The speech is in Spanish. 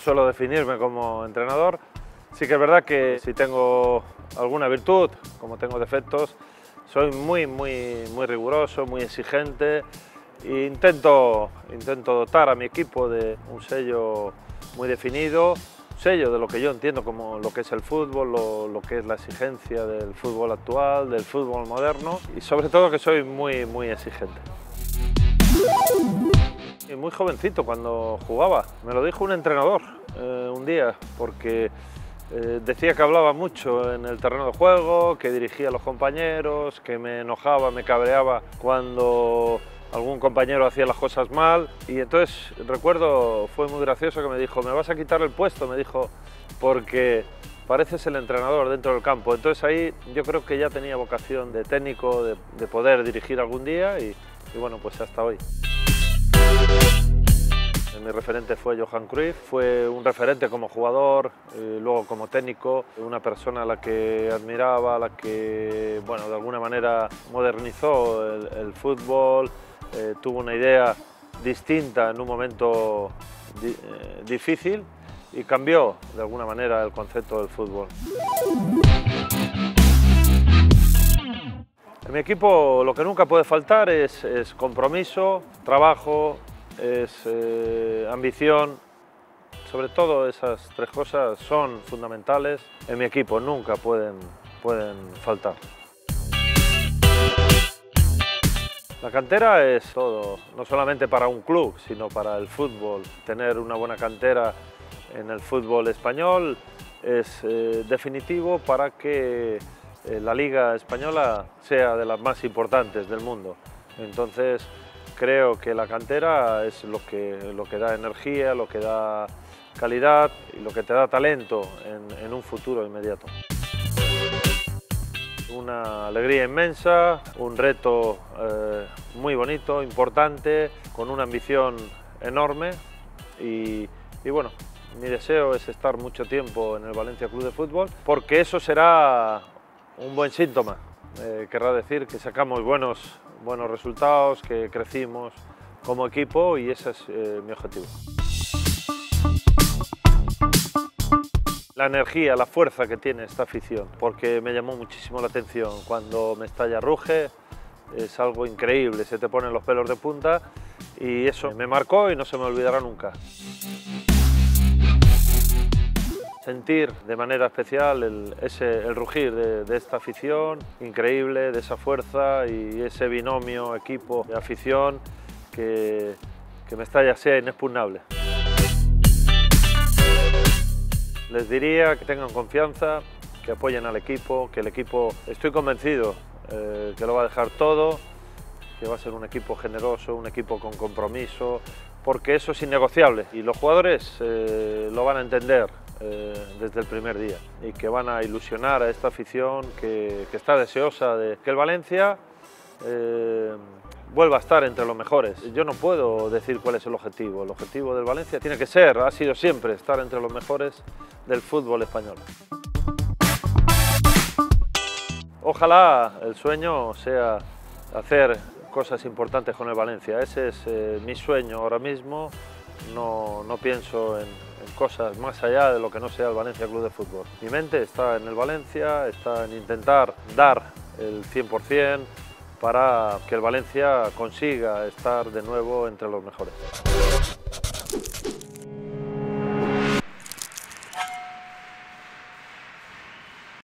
suelo definirme como entrenador. Sí que es verdad que si tengo alguna virtud, como tengo defectos, soy muy, muy, muy riguroso, muy exigente e intento, intento dotar a mi equipo de un sello muy definido, sello de lo que yo entiendo como lo que es el fútbol, lo, lo, que es la exigencia del fútbol actual, del fútbol moderno y sobre todo que soy muy, muy exigente. Y muy jovencito cuando jugaba, me lo dijo un entrenador eh, un día, porque eh, decía que hablaba mucho en el terreno de juego, que dirigía a los compañeros, que me enojaba, me cabreaba cuando algún compañero hacía las cosas mal y entonces recuerdo, fue muy gracioso que me dijo, me vas a quitar el puesto, me dijo, porque pareces el entrenador dentro del campo. Entonces ahí yo creo que ya tenía vocación de técnico, de, de poder dirigir algún día y, y bueno, pues hasta hoy. Mi referente fue Johan Cruyff, fue un referente como jugador, y luego como técnico, una persona a la que admiraba, a la que bueno, de alguna manera modernizó el, el fútbol, eh, tuvo una idea distinta en un momento di, eh, difícil y cambió de alguna manera el concepto del fútbol. En mi equipo lo que nunca puede faltar es compromiso, trabajo, es eh, ambición, sobre todo esas tres cosas son fundamentales en mi equipo, nunca pueden, pueden faltar. La cantera es todo, no solamente para un club, sino para el fútbol. Tener una buena cantera en el fútbol español es eh, definitivo para que eh, la liga española sea de las más importantes del mundo. Entonces, creo que la cantera es lo que, lo que da energía, lo que da calidad y lo que te da talento en, un futuro inmediato. Una alegría inmensa, un reto eh, muy bonito, importante, con una ambición enorme y bueno, mi deseo es estar mucho tiempo en el Valencia Club de Fútbol porque eso será un buen síntoma. Eh, querrá decir que sacamos buenos, buenos resultados, que crecimos como equipo y ese es eh, mi objetivo. La energía, la fuerza que tiene esta afición, porque me llamó muchísimo la atención. Cuando me estalla Ruge es algo increíble, se te ponen los pelos de punta y eso me marcó y no se me olvidará nunca sentir de manera especial el, ese, el rugir de, esta afición increíble, de esa fuerza y ese binomio equipo de afición que, que Mestalla sea inexpugnable. Les diría que tengan confianza, que apoyen al equipo, que el equipo, estoy convencido eh, que lo va a dejar todo, que va a ser un equipo generoso, un equipo con compromiso, porque eso es innegociable y los jugadores eh, lo van a entender eh, desde el primer día y que van a ilusionar a esta afición que, que está deseosa de que el Valencia eh, vuelva a estar entre los mejores. Yo no puedo decir cuál es el objetivo. El objetivo del Valencia tiene que ser, ha sido siempre, estar entre los mejores del fútbol español. Ojalá el sueño sea hacer cosas importantes con el Valencia. Ese es eh, mi sueño ahora mismo. No, no pienso en, en, cosas más allá de lo que no sea el Valencia Club de Fútbol. Mi mente está en el Valencia, está en intentar dar el 100% para que el Valencia consiga estar de nuevo entre los mejores.